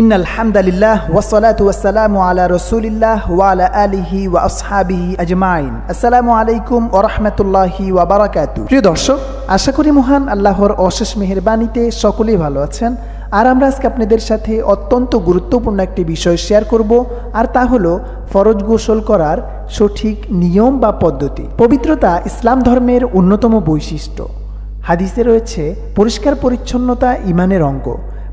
In আলহামদুলিল্লাহ ওয়াসালাতু ওয়াসসালামু আলা রসুলিল্লাহ ওয়া আলা আলিহি ওয়া আসহাবিহি আজমাইন। আসসালামু আলাইকুম ওয়া রাহমাতুল্লাহি ওয়া বারাকাতু। প্রিয় দর্শক, আশা করি মহান আল্লাহর অশেষ মেহেরবানিতে সকলেই ভালো আছেন। আর আমরা আজকে আপনাদের সাথে অত্যন্ত গুরুত্বপূর্ণ একটি বিষয় শেয়ার করব, আর তা হলো ফরজ গোসল করার সঠিক নিয়ম বা পদ্ধতি। পবিত্রতা ইসলাম ধর্মের অন্যতম বৈশিষ্ট্য। হাদিসে রয়েছে, পরিষ্কার পরিচ্ছন্নতা ইমানের অঙ্গ।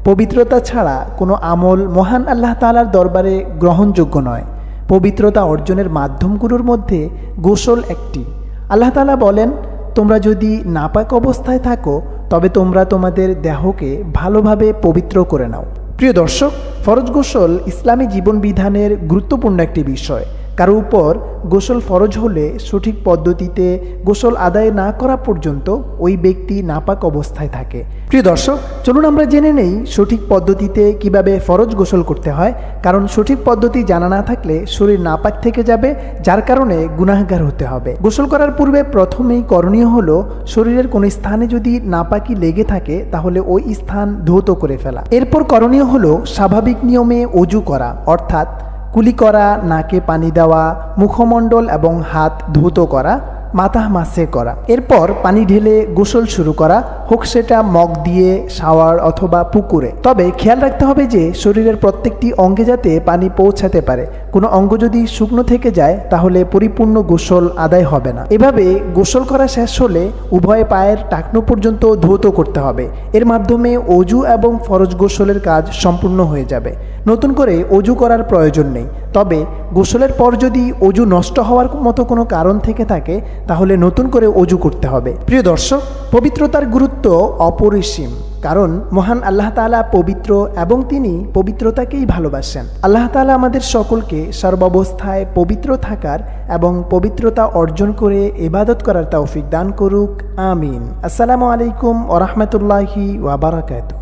পবিত্রতা ছাড়া কোনো আমল মহান আল্লাহ তালার দরবারে গ্রহণযোগ্য নয়। পবিত্রতা অর্জনের মাধ্যমগুলোর মধ্যে গোসল একটি। আল্লাহ তালা বলেন, তোমরা যদি নাপাক অবস্থায় থাকো, তবে তোমরা তোমাদের দেহকে ভালোভাবে পবিত্র করে নাও। প্রিয় দর্শক, ফরজ গোসল ইসলামী জীবন বিধানের গুরুত্বপূর্ণ একটি বিষয়। কারও উপর গোসল ফরজ হলে সঠিক পদ্ধতিতে গোসল আদায় না করা পর্যন্ত ওই ব্যক্তি নাপাক অবস্থায় থাকে। প্রিয় দর্শক, চলুন আমরা জেনে নেই সঠিক পদ্ধতিতে কীভাবে ফরজ গোসল করতে হয়, কারণ সঠিক পদ্ধতি জানা না থাকলে শরীর নাপাক থেকে যাবে, যার কারণে গুনাহগার হতে হবে। গোসল করার পূর্বে প্রথমেই করণীয় হলো শরীরের কোনো স্থানে যদি নাপাকি লেগে থাকে, তাহলে ওই স্থান ধৌত করে ফেলা। এরপর করণীয় হলো স্বাভাবিক নিয়মে অজু করা, অর্থাৎ কুলি করা, নাকে পানি দেওয়া, মুখমণ্ডল এবং হাত ধুত করা মাথা মাসে করা। এরপর পানি ঢেলে গোসল শুরু করা হোক সেটা মগ দিয়ে, শাওয়ার অথবা পুকুরে। তবে খেয়াল রাখতে হবে যে, শরীরের প্রত্যেকটি অঙ্গে যাতে পানি পৌঁছাতে পারে। কোনো অঙ্গ যদি শুকনো থেকে যায়, তাহলে পরিপূর্ণ গোসল আদায় হবে না। এভাবে গোসল করা শেষ হলে উভয় পায়ের টাকনো পর্যন্ত ধৌত করতে হবে। এর মাধ্যমে অজু এবং ফরজ গোসলের কাজ সম্পূর্ণ হয়ে যাবে। নতুন করে অজু করার প্রয়োজন নেই। তবে গোসলের পর যদি অজু নষ্ট হওয়ার মতো কোনো কারণ থেকে থাকে, তাহলে নতুন করে অজু করতে হবে। প্রিয় দর্শক পবিত্রতার গুরুত্ব অপরিসীম, কারণ মহান আল্লাহ তালা পবিত্র এবং তিনি পবিত্রতাকেই ভালোবাসেন। আল্লাহ তালা আমাদের সকলকে সর্বাবস্থায় পবিত্র থাকার এবং পবিত্রতা অর্জন করে এবাদত করার তৌফিক দান করুক, আমিন। আসসালামু আলাইকুম ওরহমতুল্লাহি ওয়াবারাকাতু